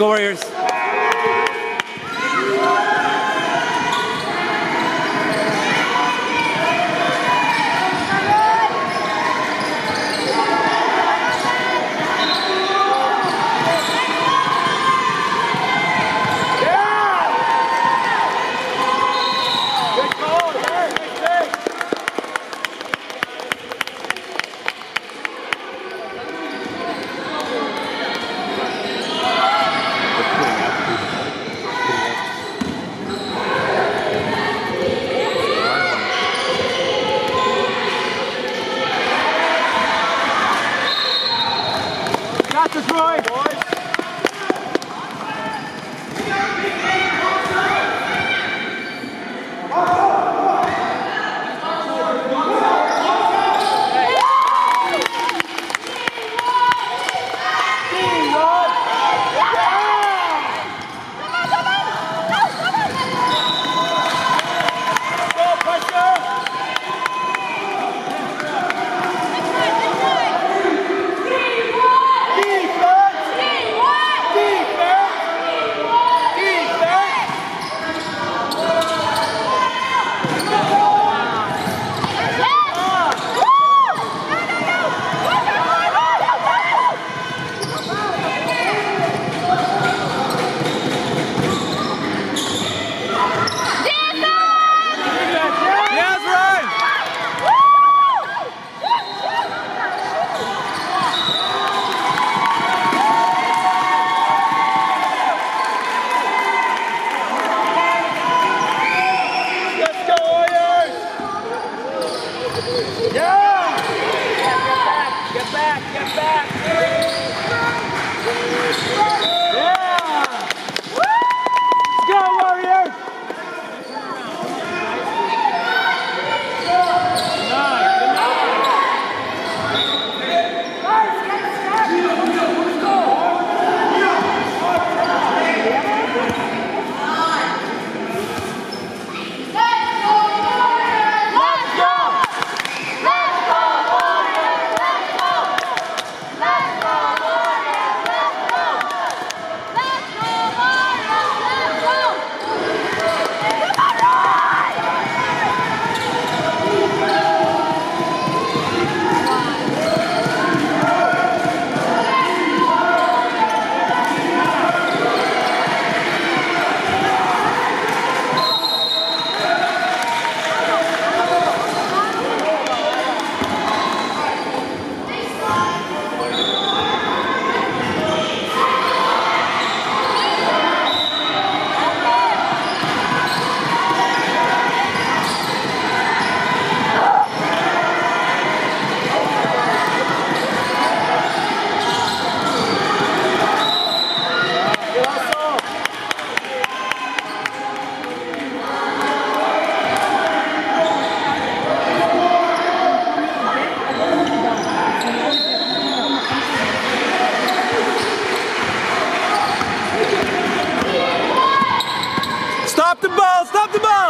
go Warriors. Got this, Roy.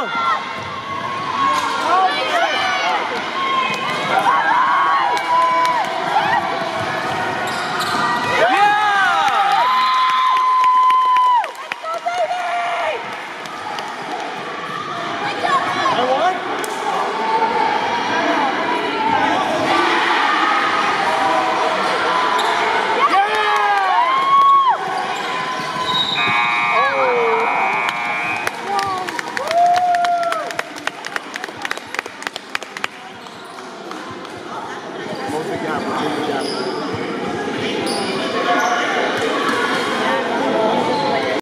Stop